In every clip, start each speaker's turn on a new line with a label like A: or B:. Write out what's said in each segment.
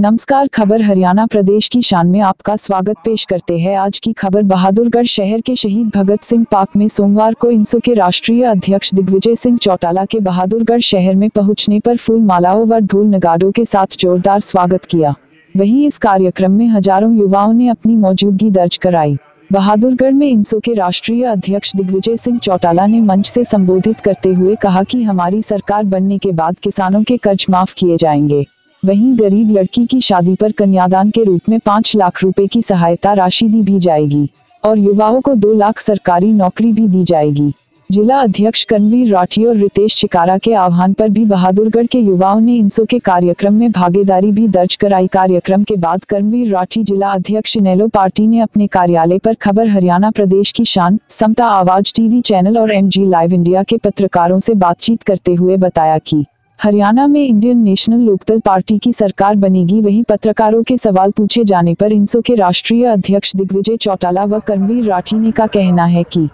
A: नमस्कार, खबर हरियाणा प्रदेश की शान में आपका स्वागत पेश करते हैं। आज की खबर, बहादुरगढ़ शहर के शहीद भगत सिंह पार्क में सोमवार को इंसो के राष्ट्रीय अध्यक्ष दिग्विजय सिंह चौटाला के बहादुरगढ़ शहर में पहुँचने पर फूल मालाओं व ढोल नगाड़ों के साथ जोरदार स्वागत किया। वहीं इस कार्यक्रम में हज़ारों युवाओं ने अपनी मौजूदगी दर्ज कराई। बहादुरगढ़ में इंसो के राष्ट्रीय अध्यक्ष दिग्विजय सिंह चौटाला ने मंच से संबोधित करते हुए कहा कि हमारी सरकार बनने के बाद किसानों के कर्ज माफ़ किए जाएँगे। वहीं गरीब लड़की की शादी पर कन्यादान के रूप में पाँच लाख रुपए की सहायता राशि दी भी जाएगी, और युवाओं को दो लाख सरकारी नौकरी भी दी जाएगी। जिला अध्यक्ष करणवीर राठी और रितेश चिकारा के आह्वान पर भी बहादुरगढ़ के युवाओं ने इंसो के कार्यक्रम में भागीदारी भी दर्ज कराई। कार्यक्रम के बाद करणवीर राठी जिला अध्यक्ष नेलो पार्टी ने अपने कार्यालय पर खबर हरियाणा प्रदेश की शान, समता आवाज़ टीवी चैनल और एमजी लाइव इंडिया के पत्रकारों से बातचीत करते हुए बताया की हरियाणा में इंडियन नेशनल लोकदल पार्टी की सरकार बनेगी, वहीं पत्रकारों के सवाल पूछे जाने पर इंसो के राष्ट्रीय अध्यक्ष दिग्विजय चौटाला व कर्मवीर राठी ने का कहना है कि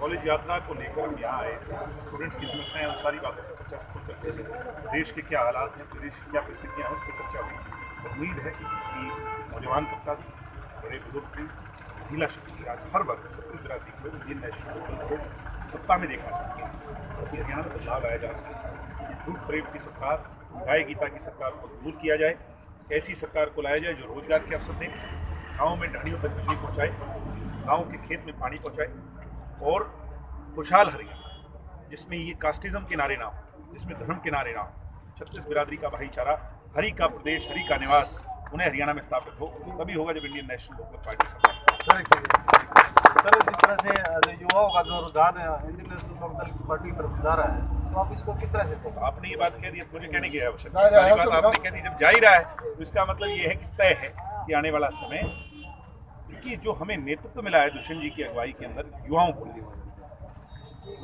B: कॉलेज यात्रा को लेकर हम यहाँ आए स्टूडेंट्स की समस्याएँ सारी बातों पर चर्चा करते हैं देश के क्या हालात हैं प्रदेश की क्या परिस्थितियाँ हैं, उस पर चर्चा हुई तो उम्मीद है कि नौजवान तबका बड़े बुज़ुर्ग महिला शक्ति हर लोग इंडियन नेशनल को सत्ता में देखना चाहते हैं हरियाणा बदलाव आया जा सके झूठ फ्रेम की सरकार गाय गीता की सरकार को दूर किया जाए, ऐसी सरकार को लाया जाए जो रोज़गार के अवसर दे, गाँव में ढाणियों तक बिजली पहुँचाए, गाँव के खेत में पानी पहुँचाए, और खुशहाल हरियाणा, जिसमें ये कास्टिज्म के नारे ना हो, जिसमें धर्म के नारे ना हो, छत्तीस बिरादरी का भाईचारा, हरी का प्रदेश, हरी का निवास, उन्हें हरियाणा में स्थापित हो, तभी होगा जब इंडियन नेशनल लोकदल पार्टी सरकार
C: सर जिस तरह से युवाओं का जो रुझान है, इंडियन नेशनल लोकदल पार्टी की तरफ़ जा रहा है तो आप इसको किस तरह से
B: तो आपने ये बात कह दी मुझे कहने की आवश्यकता बात आपने कह दी जब जा ही रहा है तो इसका मतलब ये है कि तय है कि आने वाला समय जो हमें नेतृत्व मिला है दुष्यंत जी की अगुवाई के अंदर युवाओं को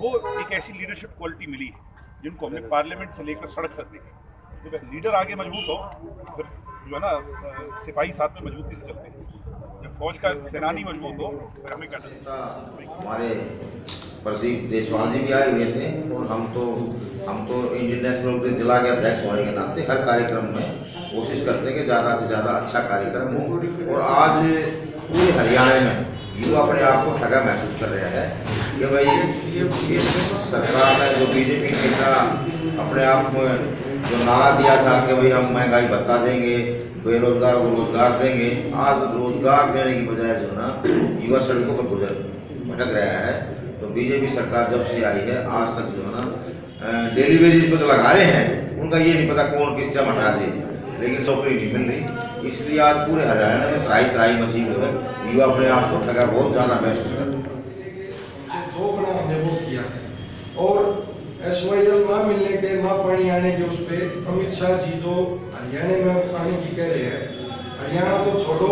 B: वो एक ऐसी लीडरशिप क्वालिटी मिली है जिनको हमने पार्लियामेंट से लेकर सड़क तक देखी। लीडर आगे मज़बूत हो फिर जो है ना सिपाही साथ में मजबूती से चलते हैं। जब फौज का सेनानी मज़बूत हो, फिर हमें
D: हमारे प्रदीप देशवाल जी भी आए हुए थे, और हम तो हम तो इंडियन नेशनल जिला के अध्यक्ष होने के नाते हर कार्यक्रम में कोशिश करते हैं कि ज़्यादा से ज़्यादा अच्छा कार्यक्रम हो। और आज पूरे हरियाणा में युवा अपने आप को ठगा महसूस कर रहा है कि भाई, इस सरकार ने जो बीजेपी नेता अपने आप में जो नारा दिया था कि भाई हम महँगाई भत्ता देंगे, बेरोजगार को रोज़गार देंगे, आज रोज़गार देने की बजाय जो ना, युवा सड़कों पर गुजर, भटक रहा है। तो बीजेपी सरकार जब से आई है, आज तक जो है ना डेली वेजेस पर तो लगा रहे हैं, उनका ये नहीं पता कौन किस टाइम हटा दे लेकिन नौकरी नहीं मिल रही। इसलिए आज पूरे हरियाणा में त्राई त्राई मची हुई है। युवा अपने आप को ठगा, बहुत ज़्यादा महसूस कर
E: वो किया और एस वाई एल ना मिलने के ना पानी आने के उस पर अमित शाह जी तो हरियाणा में पानी की कह रहे हैं। हरियाणा तो छोड़ो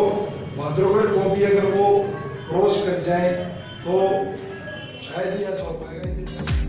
E: भाद्रगढ़ को भी अगर वो क्रॉस कर जाए तो शायद ही ऐसा हो। पाएगा